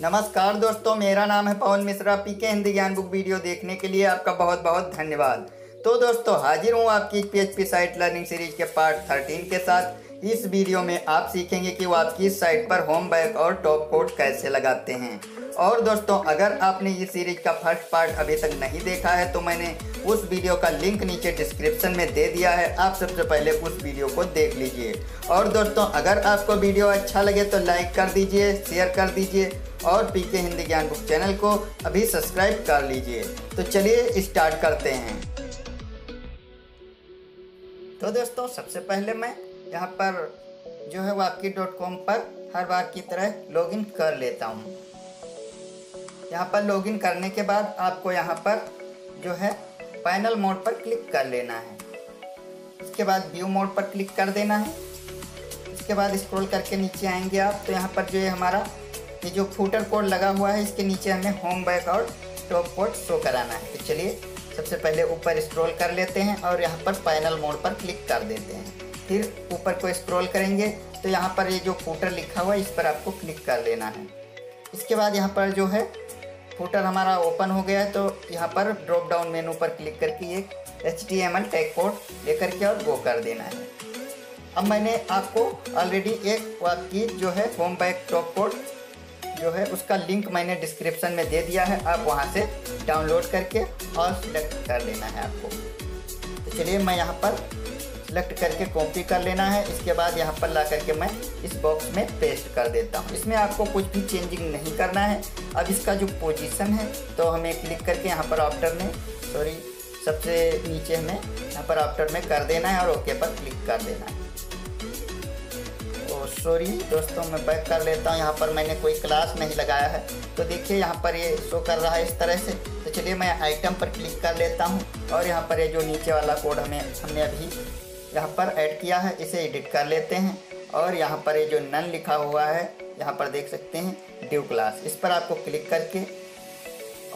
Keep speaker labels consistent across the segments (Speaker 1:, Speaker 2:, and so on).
Speaker 1: नमस्कार दोस्तों, मेरा नाम है पवन मिश्रा। पी के हिंदी ज्ञान बुक वीडियो देखने के लिए आपका बहुत बहुत धन्यवाद। तो दोस्तों, हाजिर हूँ आपकी पी साइट लर्निंग सीरीज़ के पार्ट थर्टीन के साथ। इस वीडियो में आप सीखेंगे कि वो आपकी साइट पर होम बैक और टॉप कोड कैसे लगाते हैं। और दोस्तों, अगर आपने ये सीरीज़ का फ़र्स्ट पार्ट अभी तक नहीं देखा है तो मैंने उस वीडियो का लिंक नीचे डिस्क्रिप्शन में दे दिया है। आप सबसे पहले उस वीडियो को देख लीजिए। और दोस्तों, अगर आपको वीडियो अच्छा लगे तो लाइक कर दीजिए, शेयर कर दीजिए, और पी के हिंदी ज्ञान बुक चैनल को अभी सब्सक्राइब कर लीजिए। तो चलिए स्टार्ट करते हैं। तो दोस्तों, सबसे पहले मैं यहाँ पर जो है वो आपकी डॉट कॉम पर हर बार की तरह लॉगिन कर लेता हूँ। यहाँ पर लॉगिन करने के बाद आपको यहाँ पर जो है पैनल मोड पर क्लिक कर लेना है। इसके बाद व्यू मोड पर क्लिक कर देना है। इसके बाद स्क्रॉल करके नीचे आएँगे आप। तो यहाँ पर जो है हमारा ये जो फूटर कोड लगा हुआ है, इसके नीचे हमें होम बैक और टॉप कोड शो कराना है। तो चलिए सबसे पहले ऊपर स्क्रॉल कर लेते हैं और यहाँ पर फाइनल मोड पर क्लिक कर देते हैं। फिर ऊपर को स्क्रॉल करेंगे तो यहाँ पर ये जो फूटर लिखा हुआ है, इस पर आपको क्लिक कर लेना है। इसके बाद यहाँ पर जो है फूटर हमारा ओपन हो गया है तो यहाँ पर ड्रॉप डाउन मेनू पर क्लिक करके एक H T M L tag code लेकर के और गो कर देना है। अब मैंने आपको ऑलरेडी एक आपकी जो है होम बैक टॉप कोड जो है, उसका लिंक मैंने डिस्क्रिप्शन में दे दिया है, आप वहाँ से डाउनलोड करके और सिलेक्ट कर लेना है आपको। तो चलिए मैं यहाँ पर सेलेक्ट करके कॉपी कर लेना है। इसके बाद यहाँ पर ला करके मैं इस बॉक्स में पेस्ट कर देता हूँ। इसमें आपको कुछ भी चेंजिंग नहीं करना है। अब इसका जो पोजीशन है तो हमें क्लिक करके यहाँ पर ऑप्टर में सॉरी सबसे नीचे हमें यहाँ पर ऑप्टर में कर देना है और ओके पर क्लिक कर देना है। सॉरी दोस्तों, मैं बैक कर लेता हूँ। यहाँ पर मैंने कोई क्लास नहीं लगाया है। तो देखिए, यहाँ पर ये शो कर रहा है इस तरह से। तो चलिए, मैं आइटम पर क्लिक कर लेता हूँ। और यहाँ पर ये जो नीचे वाला कोड हमें, हमने अभी यहाँ पर ऐड किया है, इसे एडिट कर लेते हैं। और यहाँ पर ये यह जो नन लिखा हुआ है, यहाँ पर देख सकते हैं ड्यू क्लास इस पर आपको क्लिक करके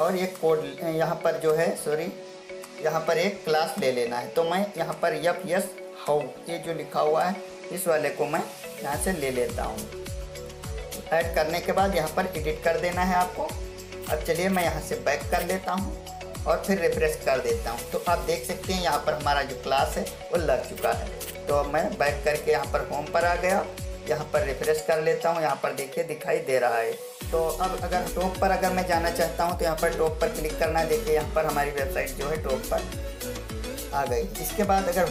Speaker 1: और एक कोड यहाँ पर जो है सॉरी यहाँ पर एक क्लास ले लेना है। तो मैं यहाँ पर यप यस हाउ ये जो लिखा हुआ है, इस वाले को मैं यहाँ से ले लेता हूँ। ऐड करने के बाद यहाँ पर एडिट कर देना है आपको। अब चलिए मैं यहाँ से बैक कर लेता हूँ। और फिर रिफ्रेश कर देता हूँ। तो आप देख सकते हैं, यहाँ पर हमारा जो क्लास है, वो लग चुका है। तो मैं बैक करके यहाँ पर होम पर आ गया। यहाँ पर रिफ्रेश कर लेता हूँ। यहाँ पर देखिए, दिखाई दे रहा है। तो अब अगर टॉप पर अगर मैं जाना चाहता हूँ तो यहाँ पर टॉप पर क्लिक करना देखिए, यहाँ पर हमारी वेबसाइट जो है टॉप पर आ गई। इसके बाद अगर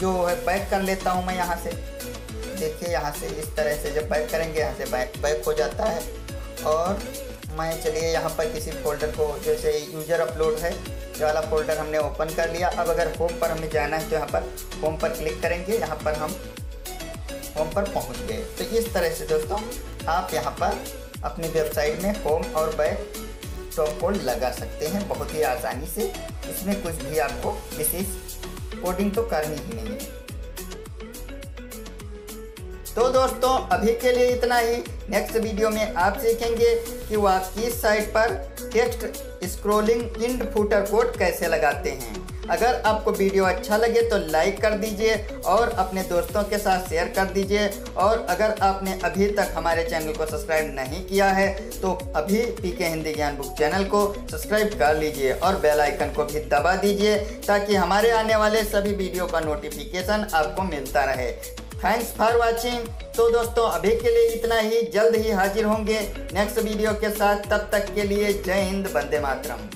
Speaker 1: जो है बैक कर लेता हूँ मैं यहाँ से। देखिए, यहाँ से इस तरह से जब बैक करेंगे, यहाँ से बैक बैक हो जाता है। और मैं चलिए यहाँ पर किसी फोल्डर को जैसे यूज़र अपलोड है, ये वाला फोल्डर हमने ओपन कर लिया। अब अगर होम पर हमें जाना है तो यहाँ पर होम पर क्लिक करेंगे। यहाँ पर हम होम पर पहुँच गए। तो इस तरह से दोस्तों, आप यहाँ पर अपनी वेबसाइट में होम और बैक टॉप कोड लगा सकते हैं बहुत ही आसानी से। इसमें कुछ भी आपको विशेष कोडिंग तो करनी ही नहीं है। तो दोस्तों, अभी के लिए इतना ही। नेक्स्ट वीडियो में आप सीखेंगे कि वो किस साइट पर text scrolling and footer code कैसे लगाते हैं। अगर आपको वीडियो अच्छा लगे तो लाइक कर दीजिए और अपने दोस्तों के साथ शेयर कर दीजिए। और अगर आपने अभी तक हमारे चैनल को सब्सक्राइब नहीं किया है तो अभी पी के हिंदी ज्ञान बुक चैनल को सब्सक्राइब कर लीजिए और बेल आइकन को भी दबा दीजिए ताकि हमारे आने वाले सभी वीडियो का नोटिफिकेशन आपको मिलता रहे। थैंक्स फॉर वाचिंग तो दोस्तों, अभी के लिए इतना ही। जल्द ही हाजिर होंगे नेक्स्ट वीडियो के साथ। तब तक के लिए जय हिंद बंदे मातरम।